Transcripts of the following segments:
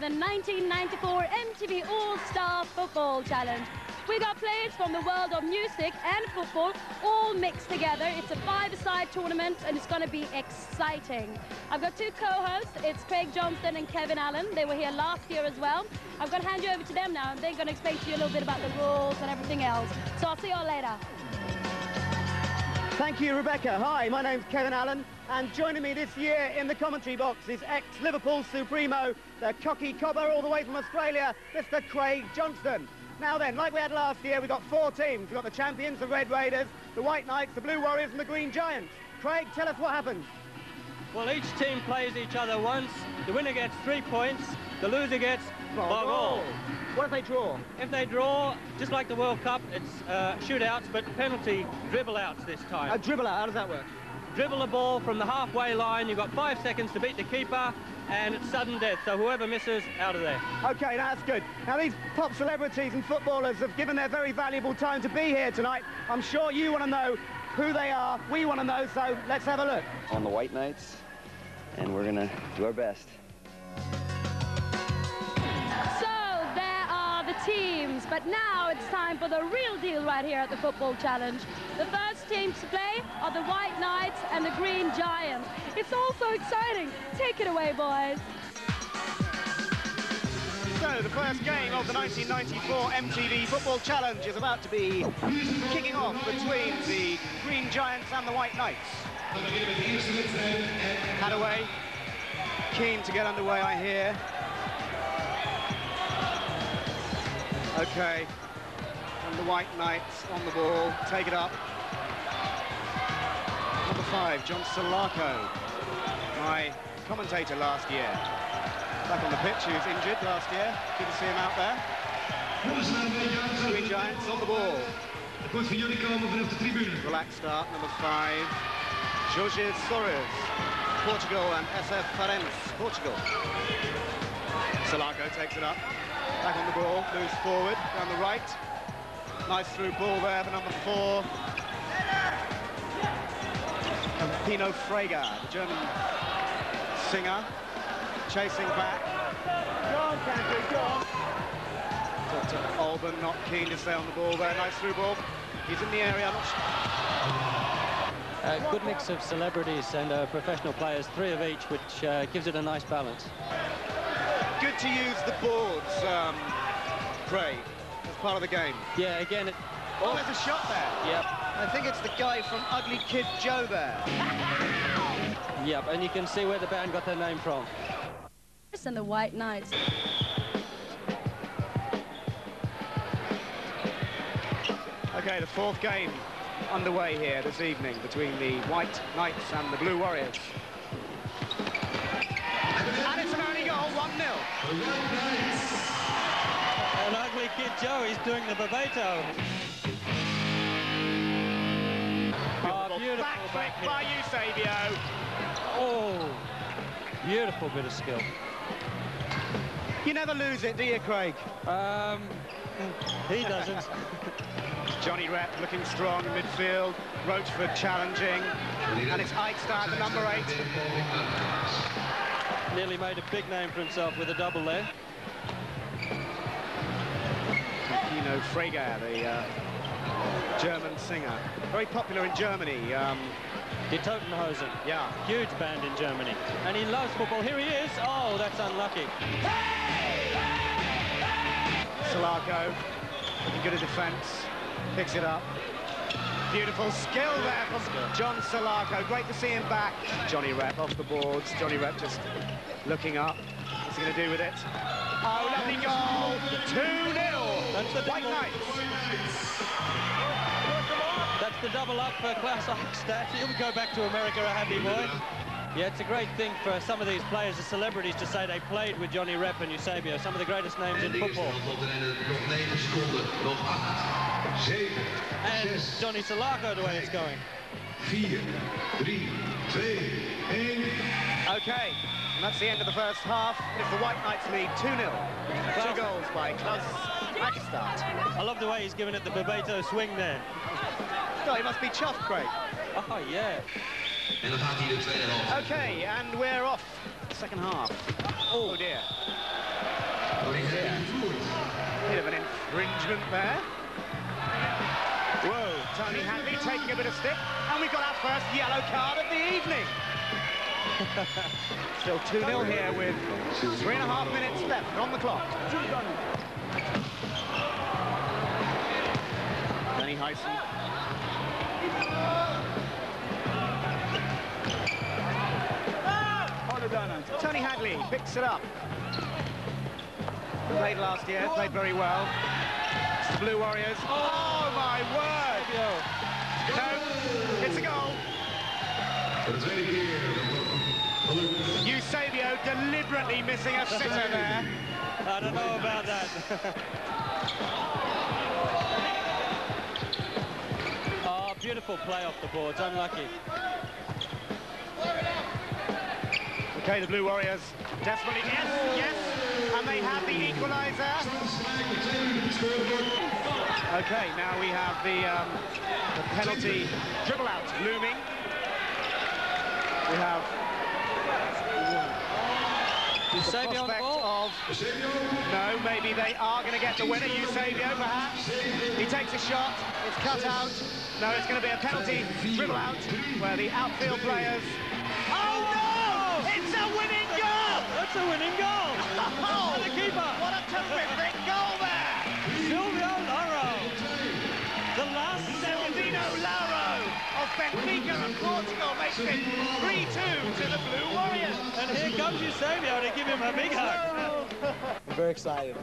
The 1994 MTV All-Star Football Challenge. We got players from the world of music and football all mixed together. It's a five-side tournament and it's going to be exciting. I've got two co-hosts. It's Craig Johnston and Kevin Allen. They were here last year as well. I'm going to hand you over to them now and they're going to explain to you a little bit about the rules and everything else. So I'll see you all later. Thank you, Rebecca. Hi, my name's Kevin Allen, and joining me this year in the commentary box is ex-Liverpool Supremo, the cocky cobber all the way from Australia, Mr Craig Johnston. Now then, like we had last year, we've got four teams. We've got the champions, the Red Raiders, the White Knights, the Blue Warriors, and the Green Giants. Craig, tell us what happens. Well, each team plays each other once. The winner gets three points. The loser gets bog all. What if they draw? If they draw, just like the World Cup, it's uh, shootouts, but penalty dribble outs this time. A dribble out, how does that work? Dribble the ball from the halfway line. You've got five seconds to beat the keeper, and it's sudden death. So whoever misses, out of there. Okay, that's good. Now, these pop celebrities and footballers have given their very valuable time to be here tonight. I'm sure you want to know who they are. We want to know, so let's have a look. On the White Knights, and we're going to do our best. Teams, but now it's time for the real deal right here at the Football Challenge. The first teams to play are the White Knights and the Green Giants. It's all so exciting. Take it away, boys. So, the first game of the 1994 MTV Football Challenge is about to be kicking off between the Green Giants and the White Knights. Haddaway, keen to get underway, I hear. Okay. And the White Knights on the ball. Take it up. Number five, John Salako. My commentator last year. Back on the pitch, he was injured last year. Good to see him out there. Three Giants on the ball. Relaxed start, number five. Jorge Soares, Portugal, and SF Farense, Portugal. Salako takes it up. Back on the ball, moves forward, down the right. Nice through ball there for number four. And Pino Frager, the German singer, chasing back. Go on, Country, go on. Dr. Alban not keen to stay on the ball there. Nice through ball. He's in the area. A good mix of celebrities and uh, professional players, three of each, which uh, gives it a nice balance good to use the boards, um, Craig, as part of the game. Yeah, again... It... Oh, there's a shot there. Yep. I think it's the guy from Ugly Kid Joe there. yep, and you can see where the band got their name from. And the White Knights. Okay, the fourth game underway here this evening between the White Knights and the Blue Warriors. And it's an early goal, 1-0. An ugly kid Joe, he's doing the Bebeto. Oh, beautiful back, back by Eusebio. Oh, beautiful bit of skill. You never lose it, do you, Craig? Um, he doesn't. Johnny Rep looking strong in midfield. Roachford challenging. And it's Eichstadt, the number eight nearly made a big name for himself with a double there. You know, Frager, the uh, German singer. Very popular in Germany. Um, Die Toten Hosen. Yeah. Huge band in Germany. And he loves football. Here he is. Oh, that's unlucky. Salako, looking good at defence. Picks it up. Beautiful skill there from John Salako. Great to see him back. Johnny Rep off the boards. Johnny Rep just looking up. What's he going to do with it? Oh, lovely goal. 2-0. That's the White Knights. That's the double up for Klaus Eichstadt. He'll go back to America a happy boy. Yeah, it's a great thing for some of these players, the celebrities, to say they played with Johnny Rep and Eusebio, some of the greatest names in football. 7, six, Johnny Salako the way it's going. 4, 3, 2, Okay, and that's the end of the first half. It's the White Knights lead 2-0. Two goals by Klaus Backstad. I love the way he's giving it the Bebeto swing there. Oh, he must be chuffed, Craig. Oh, yeah. Okay, and we're off. Second half. Oh, dear. Oh, dear. Bit of an infringement there. Tony Hadley taking a bit of stick, and we've got our first yellow card of the evening. Still 2-0 here with three and a half minutes left on the clock. Danny Hyson. Tony Hadley picks it up. Played last year, played very well. Blue Warriors. Oh, my word! No, it's a goal. Eusebio deliberately missing a sitter there. I don't know about that. oh, beautiful play off the boards, unlucky. Okay, the Blue Warriors desperately, yes, yes, and they have the equaliser. Okay, now we have the, um, the penalty dribble out looming. We have the Eusebio on the ball. of no, maybe they are going to get the winner. Eusebio, perhaps. He takes a shot. It's cut out. No, it's going to be a penalty dribble out where the outfield players. Oh no! It's a winning goal! That's a winning goal. Oh, the keeper. What a terrific goal Portugal 3-2 to the Blue Warriors. And here comes Eusebio to give him a big hug. I'm very excited.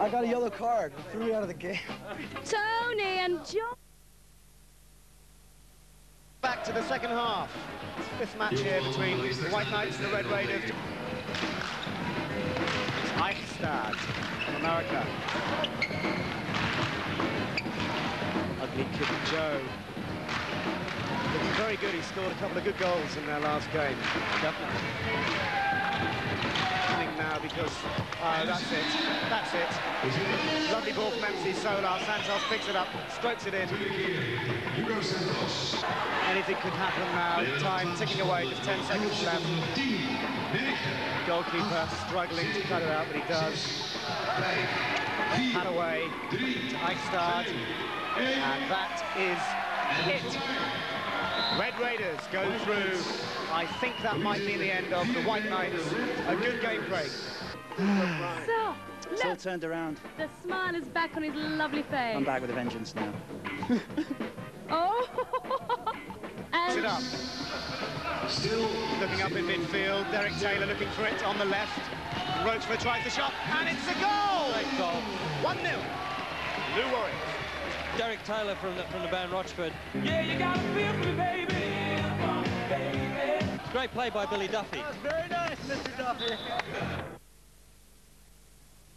I got a yellow card. It threw me out of the game. Tony and John. Back to the second half. Fifth match here between the White Knights and the Red Raiders. It's Eichstadt from America. Ugly Kid Joe. Looking very good. He scored a couple of good goals in their last game. Definitely. Coming now because, uh, that's it. That's it. Lovely ball from MC Solaar. Santos picks it up, strokes it in. Anything could happen now. Time ticking away, just 10 seconds left. Goalkeeper struggling to cut it out, but he does. Hand away to Eichstadt. And that is it. Red Raiders go through. I think that might be the end of the White Knights. A good game, Craig. So, It's all turned around. the smile is back on his lovely face. I'm back with a vengeance now. Oh! Sit and up. Looking up in midfield. Derek Taylor looking for it on the left. Roachford tries the shot, and it's a goal! Great goal. 1-0. Blue Warriors. Derek Taylor from the, from the band Roachford. Yeah, you gotta feel me, baby. baby. Great play by Billy Duffy. Very nice, Mr. Duffy.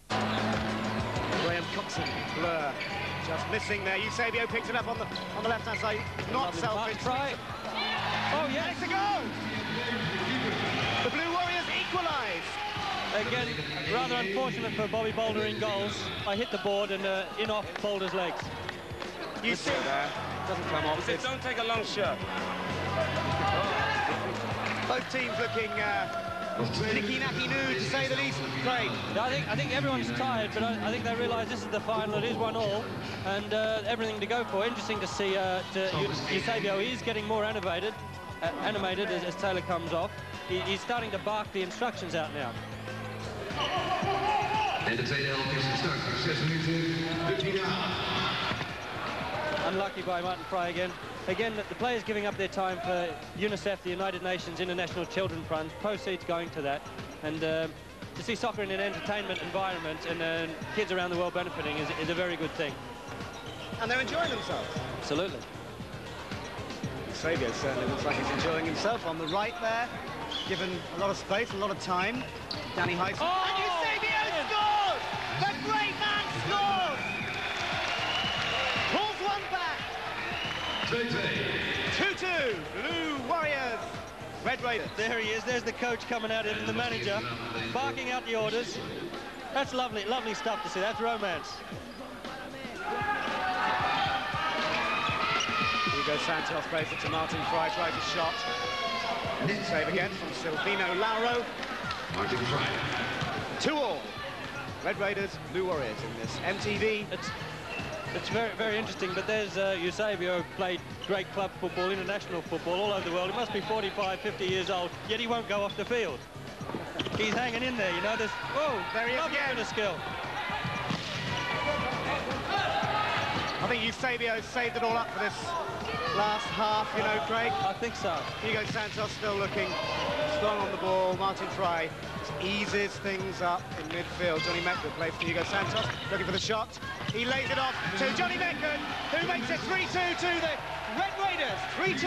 Graham Coxon, Blur, just missing there. Eusebio picks it up on the on the left-hand side. Not Lovely selfish. pass, try. Oh, And yes. it's a goal! The Blue Warriors equalise. Again, rather unfortunate for Bobby Boulder in goals. I hit the board and uh, in off Boulder's legs. You see there. Doesn't come off. It's- Don't take a long shot. both teams looking uh, nicky-nacky nude, to say the least. Craig. Yeah, I think I think everyone's tired, but I, I think they realise this is the final. It is one all, and uh, everything to go for. Interesting to see uh, to, Eu- Eusebio. He is getting more animated, uh, animated as, as Taylor comes off. He, he's starting to bark the instructions out now. En de tweede helft is gestart. 6 minuten 15 jaar. Unlucky by Martin Fry again. Again, the- players giving up their time for UNICEF, the United Nations International Children Fund, proceeds going to that. And uh, to see soccer in an entertainment environment and uh, kids around the world benefiting is, is a very good thing. And they're enjoying themselves. Absolutely. Eusebio certainly looks like he's enjoying himself on the right there. Given a lot of space, a lot of time. Danny Hyson. Oh! 2-2. 2-2. Blue Warriors. Red Raiders. There he is. There's the coach coming out and the manager barking out the orders. That's lovely, lovely stuff to see. That's romance. Here Hugo Santos plays it to Martin Fry, tries a shot. Save again from Silvino Louro. Martin Fry. Two all. Red Raiders, Blue Warriors in this MTV. It's it's very very interesting. But there's uh, Eusebio played great club football, international football all over the world. He must be 45, 50 years old, yet he won't go off the field. He's hanging in there, you know. There's he is lovely bit of skill. I think Eusebio saved it all up for this last half, you know, Craig. I think so. Hugo Santos still looking strong on the ball. Martin Fry eases things up in midfield. Johnny Metcalf plays for Hugo Santos, looking for the shot. He lays it off to Johnny Metcalf, who makes it 3-2 to the Red Raiders. 3-2.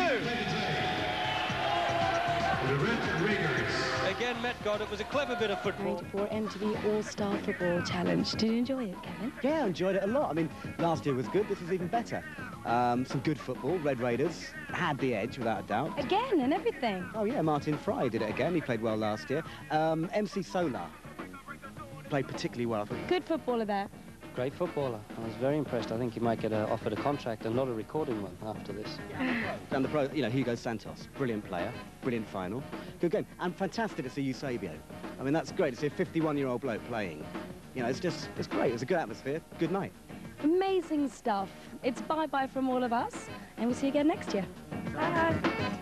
The Red Raiders. Again, Met got it was a clever bit of football. 94 MTV All-Star Football Challenge. Did you enjoy it, Kevin? Yeah, I enjoyed it a lot. I mean, last year was good. This was even better. Um, some good football. Red Raiders had the edge, without a doubt. Again and everything. Oh, yeah, Martin Fry did it again. He played well last year. Um, MC Solaar played particularly well. Good footballer there. Great footballer. I was very impressed. I think he might get a, offered a contract and not a recording one after this. And the pro, you know, Hugo Santos, brilliant player, brilliant final, good game, and fantastic to see Eusebio. I mean, that's great to see a 51-year-old bloke playing. You know, it's just, it's great. It's a good atmosphere. Good night. Amazing stuff. It's bye-bye from all of us, and we'll see you again next year. Bye.